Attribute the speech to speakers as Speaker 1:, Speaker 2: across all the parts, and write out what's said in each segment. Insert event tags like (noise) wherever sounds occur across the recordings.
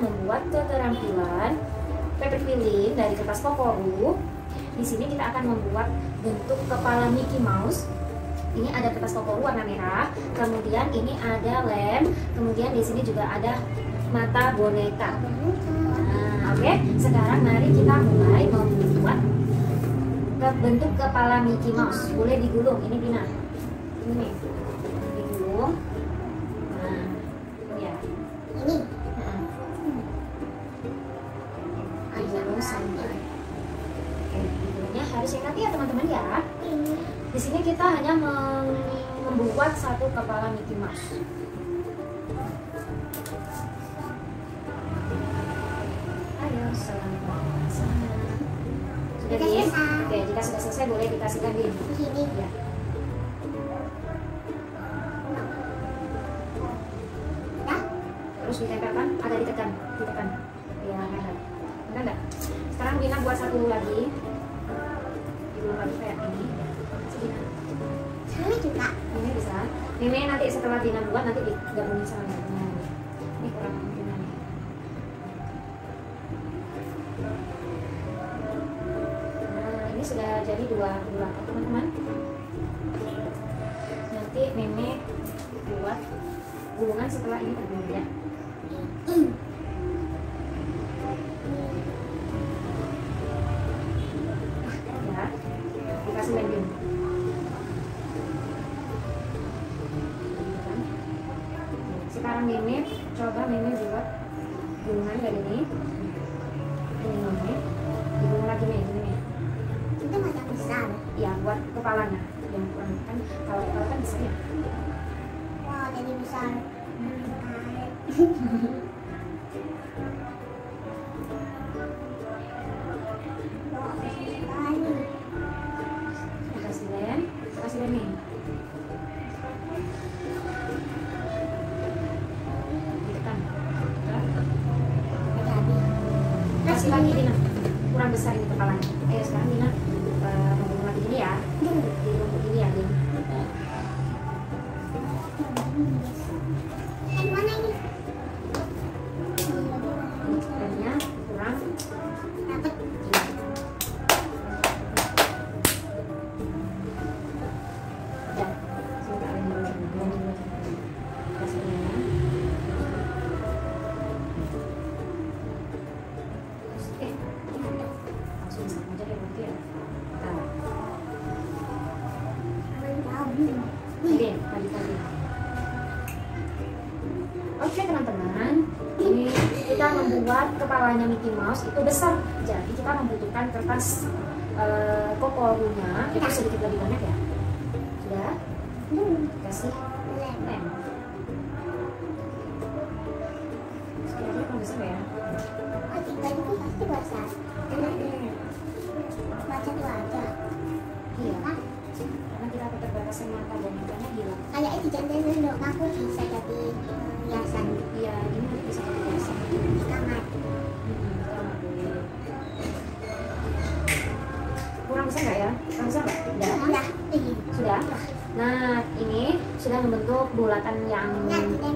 Speaker 1: membuat keterampilan paper filling dari kertas kokoru. Di sini kita akan membuat bentuk kepala Mickey Mouse. Ini ada kertas kokoru warna merah, kemudian ini ada lem, kemudian di sini juga ada mata boneka. Nah, oke. Sekarang mari kita mulai membuat ke bentuk kepala Mickey Mouse. Boleh digulung. Ini Dina. Ini. Digulung. Sampai. Oke, harus yang hati ya teman-teman ya.
Speaker 2: Ini.
Speaker 1: Di sini kita hanya mem- membuat satu kepala Mickey Mouse. Ayo, selamat. Sudah
Speaker 2: selesai.
Speaker 1: Oke, jika sudah selesai boleh dikasihkan.
Speaker 2: Di sini.
Speaker 1: Ya. Terus ditempelkan, agak ditekan, ditekan. Ya, merah. Enggak enggak. Sekarang Dina buat satu lagi. Digulung lagi kayak ini.
Speaker 2: Sama juga.
Speaker 1: Ini bisa. Ini nanti setelah Dina buat nanti digabungin sama Dina. Ini kurang Dina nih. Nah, ini sudah jadi dua dua teman-teman. Nanti Meme buat gulungan setelah ini ya. Ya, sekarang Mimi coba Mimi buat gulungan dari ini ini Mimi digulung lagi nih ini nih.
Speaker 2: Itu macam besar.
Speaker 1: ya buat kepalanya. Yang kurang kan kalau kepala kan bisa ya.
Speaker 2: Wow, jadi besar. (laughs)
Speaker 1: kasih lagi Dina. Kurang besar ini kepalanya. Ayo sekarang Dina eh, menggulung lagi ini ya. Digulung begini ya Din Oke, teman-teman, ini kita membuat kepalanya Mickey Mouse itu besar, jadi kita membutuhkan kertas eh, kokorunya itu sedikit lebih banyak ya. Sudah, kasih
Speaker 2: Lem.
Speaker 1: Sekiranya kurang besar ya.
Speaker 2: Oh, tiga itu pasti besar. Baca tuh aja.
Speaker 1: Iya, karena kita keterbatasan mata bonekanya hilang.
Speaker 2: Kayak itu jantan dulu aku bisa jadi eh, hiasan
Speaker 1: Iya, ini bisa kebiasa.
Speaker 2: di kamar.
Speaker 1: Kurang besar nggak ya? Kurang besar nggak? Udah.
Speaker 2: Udah. Ih,
Speaker 1: Sudah. Nah, ini sudah membentuk bulatan yang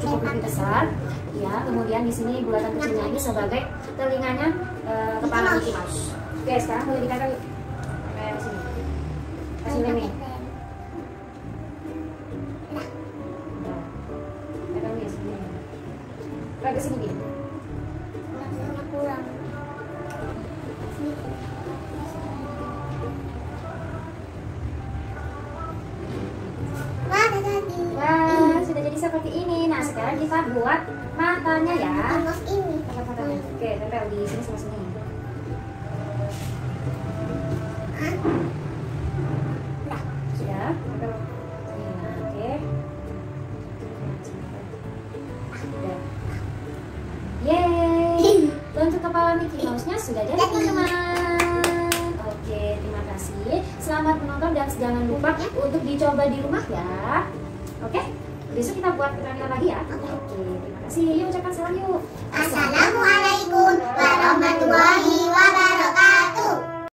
Speaker 1: cukup lebih besar. Ya, kemudian di sini bulatan kecilnya ini sebagai telinganya eh, kepala Mickey Mouse. Oke, sekarang boleh ditempel kayak sini. Kasih Ke sini.
Speaker 2: Kurang. Wah, udah jadi.
Speaker 1: Wah, sudah jadi seperti ini. Nah, sekarang kita buat matanya ya.
Speaker 2: Ini.
Speaker 1: Oke, tempel di sini sama sini. kepala Mickey Mouse-nya sudah jadi teman-teman. Oke, terima kasih. Selamat menonton dan jangan lupa untuk dicoba di rumah ya. Oke, besok kita buat keterangan lagi ya.
Speaker 2: Oke,
Speaker 1: terima kasih. Yuk ucapkan salam yuk.
Speaker 2: Assalamualaikum warahmatullahi wabarakatuh.